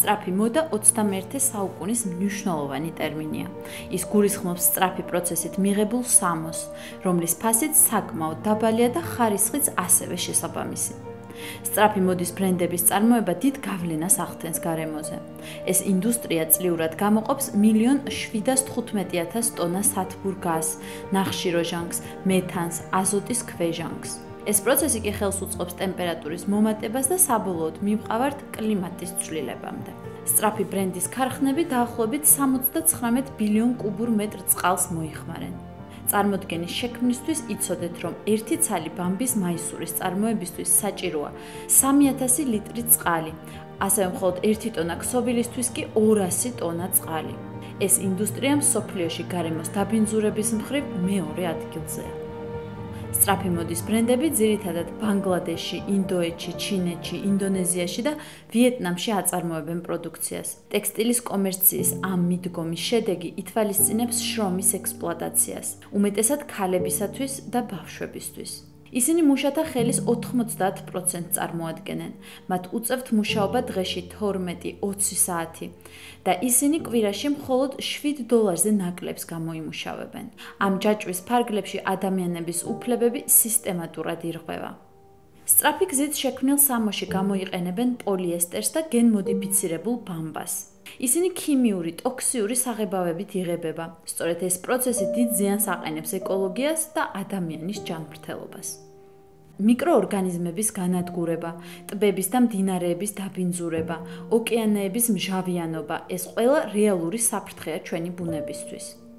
სწრაფი მოდა 21 საუკუნის მნიშვნელოვანი ტერმინია. ის გულისხმობს სწრაფი პროცესით მიღებულ სამოს, რომლის ფასიც საკმაოდ დაბალია და ხარისხიც ასევე შესაბამისი. სწრაფი მოდის ბრენდების წარმოება დიდ გავლენას ახდენს გარემოზე. ეს ინდუსტრია წლიურად გამოყოფს 1.715.000 ტონა სათბურ გაზს, ნახშირორჟანგს, მეთანს, აზოტის ქვეჟანგს. ეს პროცესი კი ხელს უწყობს ტემპერატურის მომატებას და საბოლოოდ მივყავართ კლიმატის ცვლილებამდე. სწრაფი ბრენდის ქარხნები დაახლოებით 79 ბილიონ კუბურ მეტრ წყალს მოიხმარენ. წარმოდგენის შექმნისთვის იცოდეთ, რომ 1 ცალი ბამბის მაისურის წარმოებისთვის საჭიროა 3000 ლიტრი წყალი, ასევე მხოლოდ 1 ტონა ქსოვილისთვის კი 200 ტონა წყალი. ეს ინდუსტრია მსოფლიოში გარემოს დაბინძურების მხრივ მეორე ადგილზეა. სწრაფი მოდის ბრენდები ძირითადად ბანგლადეში, ინდოეთში, ჩინეთში, ინდონეზიაში და ვიეტნამში აწარმოებენ პროდუქციას. ტექსტილის კომერციის ამ მიდგომის შედეგი ითვალისწინებს შრომის ექსპლუატაციას, უმეტესად ქალებისათვის და ბავშვებისთვის. ისინი მუშათა ხელის 90% წარმოადგენენ. მათ უწევთ მუშაობა დღეში 12-20 საათი და ისინი კვირაში მხოლოდ 7 დოლარზე ნაკლებს გამოიმუშავებენ. ამ ჯაჭვის ფარგლებში ადამიანების უფლებები სისტემატურად ირღვევა. სწრაფი გზით შექმნილ სამოში გამოიყენებენ პოლიესტერს და გენმოდიფიცირებულ ბამბას. ისინი ქიმიური, ტოქსიური საღებავებით იღებება. სწორედ ეს პროცესი დიდ ზიანს აყენებს ეკოლოგიას და ადამიანის ჯანმრთელობას. მიკროორგანიზმების განადგურება, ტბების და მდინარეების დაბინძურება, ოკეანეების მჟავიანობა, ეს ყველა რეალური საფრთხეა ჩვენი ბუნებისთვის.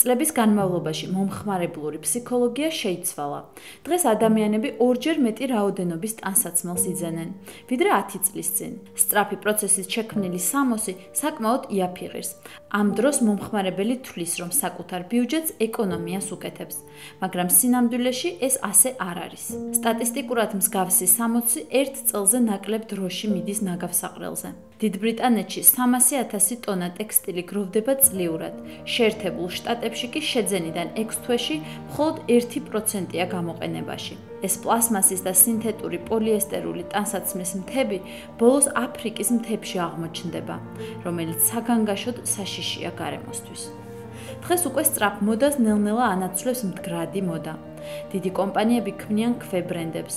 წლების განმავლობაში მომხმარებლური ფსიქოლოგია შეიცვალა. დღეს ადამიანები ორჯერ მეტი რაოდენობის ტანსაცმელს იძენენ, ვიდრე 10 წლის წინ. სწრაფი პროცესის შექმნილი სამოსი საკმაოდ იაფიღებს. ამ დროს მომხმარებელი თვლის, რომ საკუთარ ბიუჯეტს ეკონომიას უკეთებს, მაგრამ სინამდვილეში ეს ასე არ არის. სტატისტიკურად მსგავსი სამოცი ერთ წელზე ნაკლებ დროში მიდის ნაგავსაყრელზე. დიდ ბრიტანეთში 300.000 ტონა ტექსტილი გროვდება წლიურად. შეერთებულ შტატებში კი შეძენიდან 6 თვეში მხოლოდ 1%-ია გამოყენებაში. ეს პლასმასის და სინთეტური პოლიესტერული ტანსაცმლის მთები ბოლოს აფრიკის მთებში აღმოჩნდება, რომელიც საგანგაშოდ საშიშია გარემოსთვის. დღეს უკვე სწრაფ მოდას ნელ-ნელა ანაცვლებს მდგრადი მოდა. დიდი კომპანიები ქმნიან ქვებრენდებს,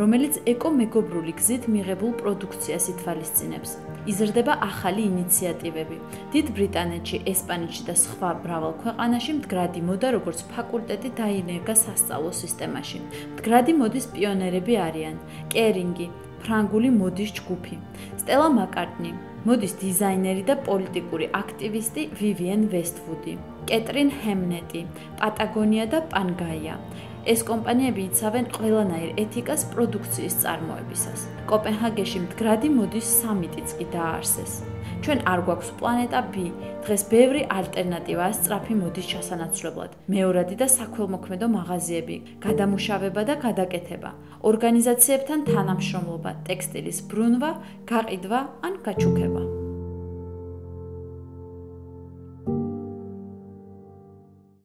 რომელიც ეკომეგობრული გზით მიღებულ პროდუქციას ითვალისწინებს. იზრდება ახალი ინიციატივები. დიდ ბრიტანეთში, ესპანეთში და სხვა მრავალ ქვეყანაში მდგრადი მოდა როგორც ფაკულტეტი დაინერგა სასწავლო სისტემაში. მდგრადი მოდის პიონერები არიან: კერინგი, ფრანგული მოდის ჯგუფი, სტელა მაკარტნი, მოდის დიზაინერი და პოლიტიკური აქტივისტი ვივიენ ვესტვუდი, კეტრინ ჰემნეტი, პატაგონია და პანგაია. ეს კომპანიები იცავენ ყველანაირ ეთიკას პროდუქციის წარმოებისას. კოპენჰაგენში მდგრადი მოდის სამიტიც კი დააარსეს. ჩვენ არ გვაქვს პლანეტა B. დღეს ბევრი ალტერნატივაა სწრაფი მოდის ჩასანაცვლებლად. მეორადი და საქველმოქმედო მაღაზიები, გადამუშავება და გადაკეთება, ორგანიზაციებთან თანამშრომლობა, ტექსტილის ბრუნვა, გაყიდვა ან გაჩუქება.